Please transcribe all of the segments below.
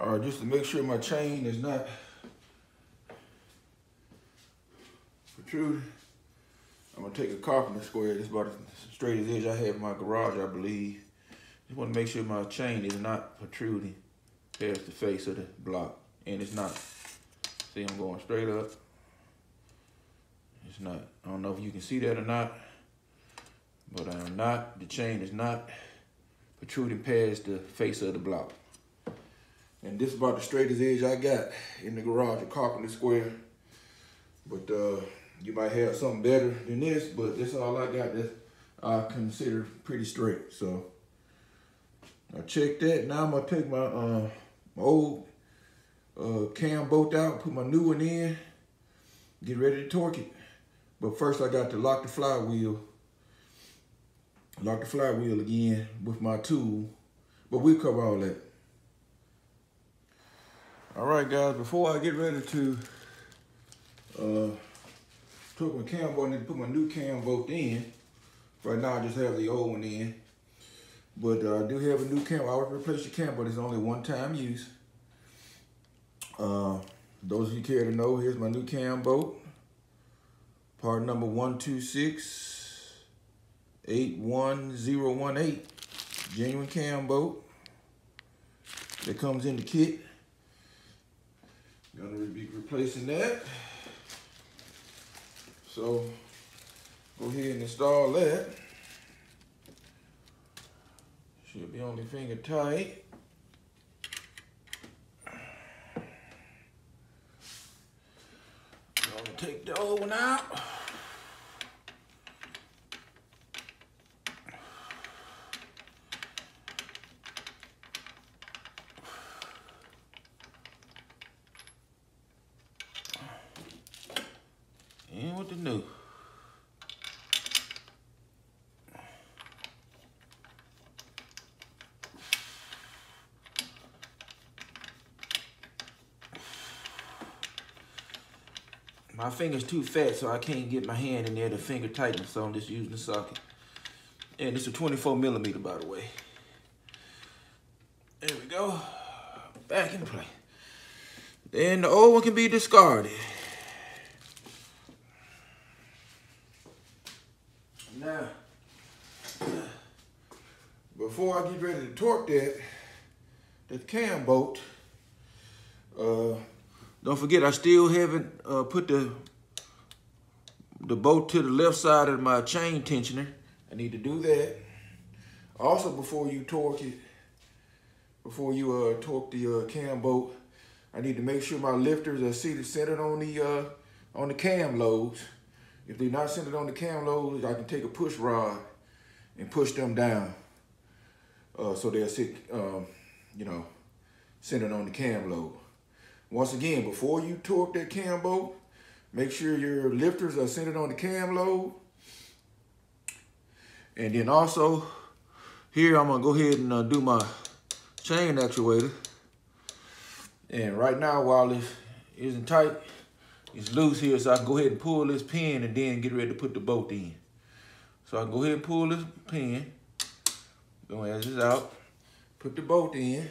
All right, just to make sure my chain is not protruding, I'm gonna take a carpenter square. Is about as straight as edge I have in my garage, I believe. Just wanna make sure my chain is not protruding past the face of the block. And it's not. See, I'm going straight up. It's not. I don't know if you can see that or not, but I am not, the chain is not protruding past the face of the block. And this is about the straightest edge I got in the garage, a carpenter square. But uh, you might have something better than this, but this all I got that I consider pretty straight. So I checked that. Now I'm gonna take my, uh, my old uh, cam bolt out, put my new one in, get ready to torque it. But first I got to lock the flywheel. Lock the flywheel again with my tool. But we'll cover all that. All right, guys, before I get ready to uh, torque my cam bolt, I need to put my new cam in. Right now, I just have the old one in. But uh, I do have a new cam. I always replace your cam, but it's only one time use. Uh, those of you care to know, here's my new cam. Part number 126-81018. Genuine cam. That comes in the kit. Gonna be replacing that. So go ahead and install that. Should be only finger tight. Gonna take the old one out. And with the new. My finger's too fat, so I can't get my hand in there to finger tighten, so I'm just using the socket. And it's a 24 millimeter, by the way. There we go. Back in place. Then the old one can be discarded. Now, before I get ready to torque that, that cam bolt, uh, don't forget I still haven't uh, put the the bolt to the left side of my chain tensioner. I need to do that. Also, before you torque it, before you uh, torque the uh, cam bolt, I need to make sure my lifters are seated centered on the uh, on the cam lobes. If they're not centered on the cam lobes, I can take a push rod and push them down uh, so they'll sit, um, you know, centered on the cam lobe. Once again, before you torque that cam bolt, make sure your lifters are centered on the cam lobe. And then also, here I'm gonna go ahead and uh, do my chain actuator. And right now, while this isn't tight, it's loose here, so I can go ahead and pull this pin and then get ready to put the bolt in. So I can go ahead and pull this pin, go as this out, put the bolt in.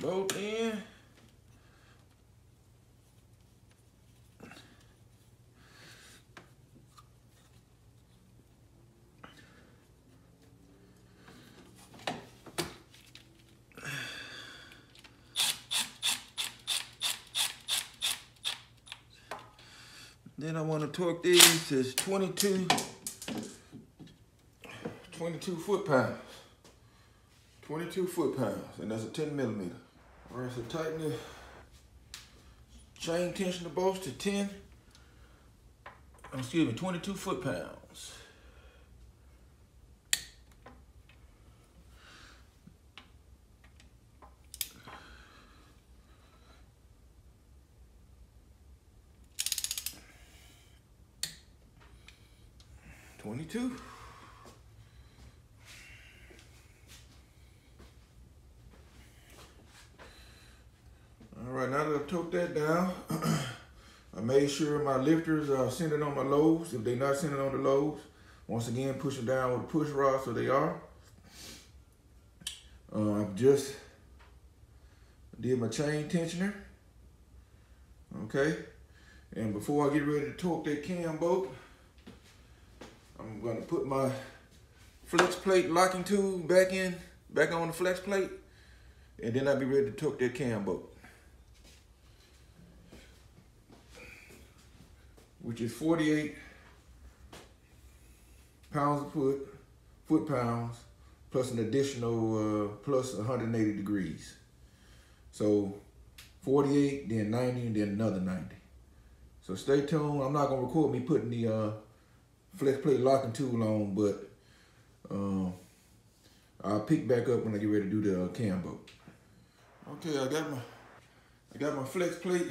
Bolt in. Then I want to torque these to 22, 22 foot pounds. 22 foot pounds, and that's a 10 millimeter. All right, so tighten the chain tension tensioner bolts to 10, excuse me, 22 foot pounds. Twenty-two. All right, now that I've took that down, I made sure my lifters are centered on my lobes. If they're not centered on the lobes, once again, push them down with a push rod so they are. Uh, I've just did my chain tensioner. Okay. And before I get ready to torque that cam bolt, I'm gonna put my flex plate locking tool back in, back on the flex plate, and then I'll be ready to torque that cam bolt. Which is 48 pounds a foot, foot pounds, plus an additional, uh, plus 180 degrees. So 48, then 90, and then another 90. So stay tuned. I'm not gonna record me putting the uh, flex plate locking tool on, but um, I'll pick back up when I get ready to do the uh. Okay, I got my I got my flex plate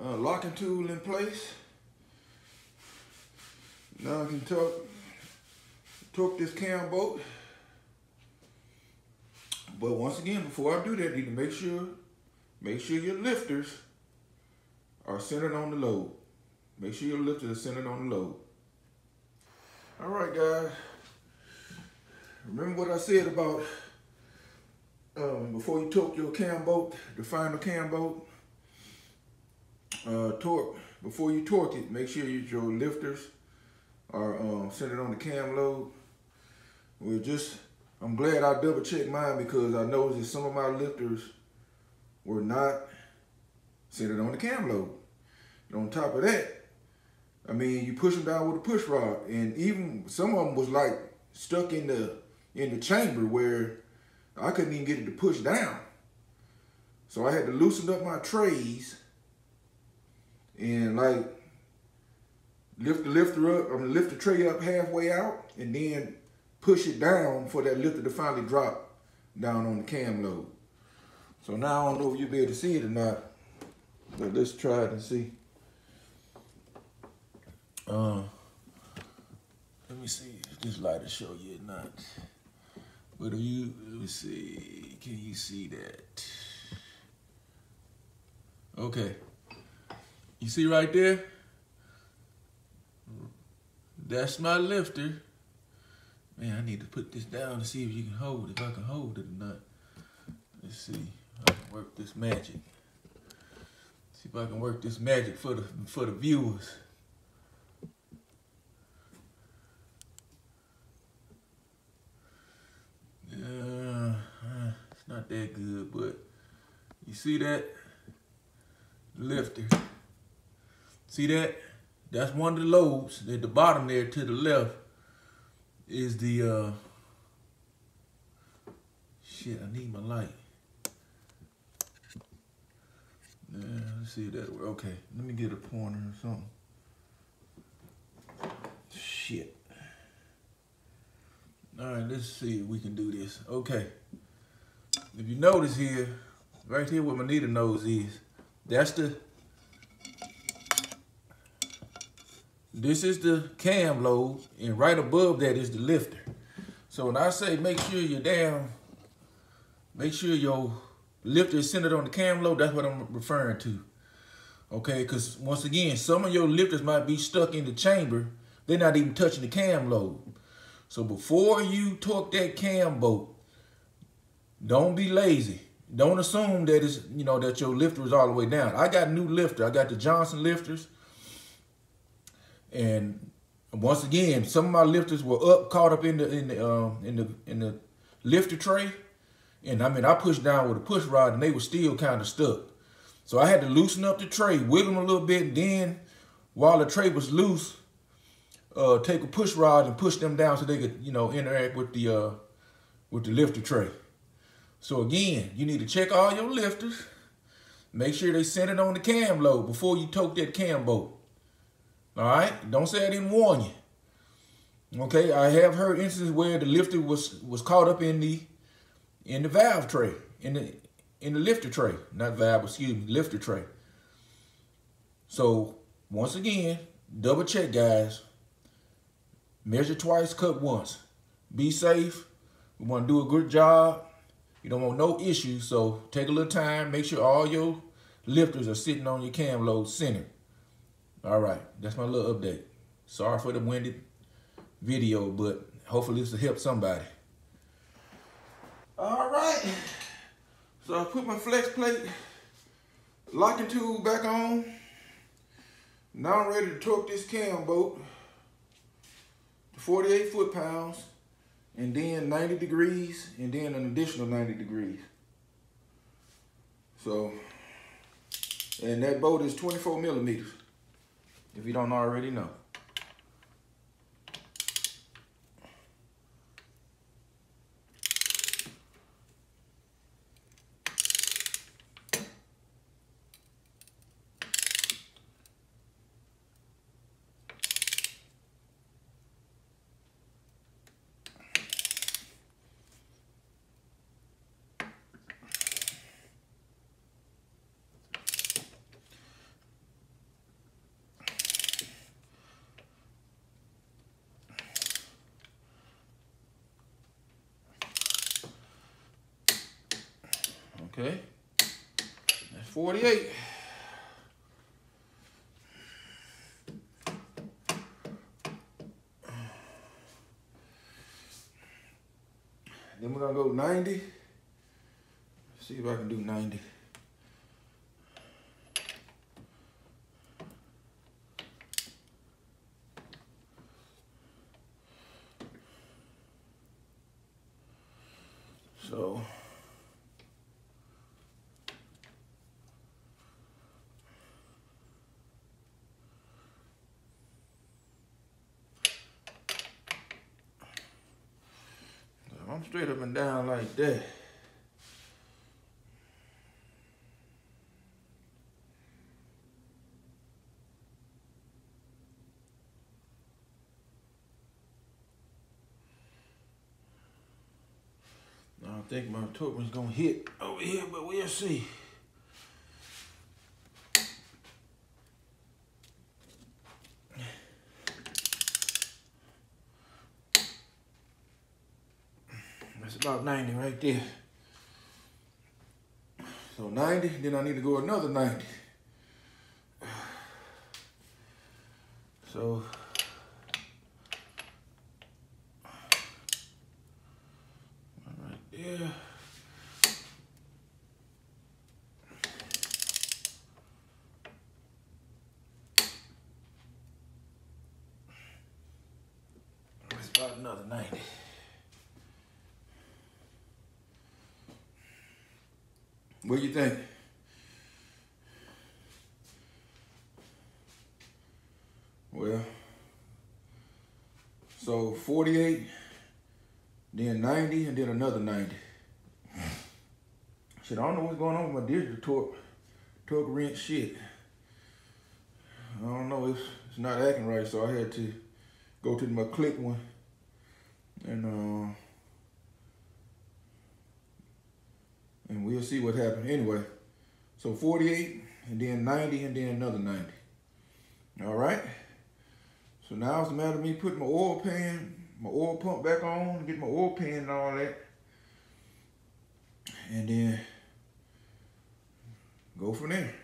uh, locking tool in place. Now I can torque torque this cam bolt. But once again, before I do that, you need to make sure make sure your lifters are centered on the lobe. Make sure your lifters are centered on the lobe. All right, guys. Remember what I said about um, before you torque your cam bolt, the final cam bolt, uh, torque, before you torque it, make sure your lifters are um, centered on the cam lobe. We're just, I'm glad I double checked mine because I noticed that some of my lifters were not centered on the cam lobe. And on top of that, I mean, you push them down with a push rod, and even some of them was like stuck in the in the chamber where I couldn't even get it to push down. So I had to loosen up my trays and like lift the lifter up, I mean, lift the tray up halfway out, and then push it down for that lifter to finally drop down on the cam lobe. So now I don't know if you'll be able to see it or not, but let's try it and see. Uh, let me see if this light will show you or not. But you, let me see, can you see that? Okay. You see right there? That's my lifter. Man, I need to put this down to see if you can hold, if I can hold it or not. Let's see, I can work this magic. See if I can work this magic for the for the viewers. Uh, it's not that good, but you see that lifter? See that? That's one of the lobes. At the bottom there to the left is the uh shit, I need my light. Yeah, let's see if that works. Okay, let me get a pointer or something. Shit. All right, let's see if we can do this. Okay. If you notice here, right here where my needle nose is, that's the, this is the cam lobe, and right above that is the lifter. So when I say make sure you're down, make sure your lifter is centered on the cam lobe, that's what I'm referring to. Okay, because once again, some of your lifters might be stuck in the chamber. They're not even touching the cam lobe. So before you torque that cam bolt, don't be lazy. Don't assume that it's, you know, that your lifter is all the way down. I got new lifter. I got the Johnson lifters. And once again, some of my lifters were up, caught up in the in the um, in the in the lifter tray. And I mean, I pushed down with a push rod and they were still kind of stuck. So I had to loosen up the tray, wiggle them a little bit. and Then while the tray was loose, uh, take a push rod and push them down so they could, you know, interact with the uh, with the lifter tray. So again, you need to check all your lifters. Make sure they centered on the cam lobe before you torque that cam bolt. All right, don't say I didn't warn you. Okay, I have heard instances where the lifter was was caught up in the in the valve tray, in the in the lifter tray, not valve, excuse me, lifter tray. So once again, double check, guys. Measure twice, cut once. Be safe. We want to do a good job. You don't want no issues, so take a little time. Make sure all your lifters are sitting on your cam lobe center. All right, that's my little update. Sorry for the windy video, but hopefully this will help somebody. All right, so I put my flex plate locking tool back on. Now I'm ready to torque this cam bolt to 48 foot-pounds and then 90 degrees and then an additional 90 degrees. So, and that bolt is 24 millimeters, if you don't already know. Okay, that's 48. Then we're gonna go 90. See if I can do 90. So I'm straight up and down like that. I think my torqueman's gonna hit over here, but we'll see. About 90 right there. So 90, then I need to go another 90. So right there. That's about another 90. What do you think? Well, so 48, then 90, and then another 90. Shit, I don't know what's going on with my digital torque, torque wrench shit. I don't know, it's, it's not acting right, so I had to go to my click one and uh, and we'll see what happens. Anyway, so 48 and then 90 and then another 90. All right. So now it's a matter of me putting my oil pan, my oil pump back on, get my oil pan and all that. And then go from there.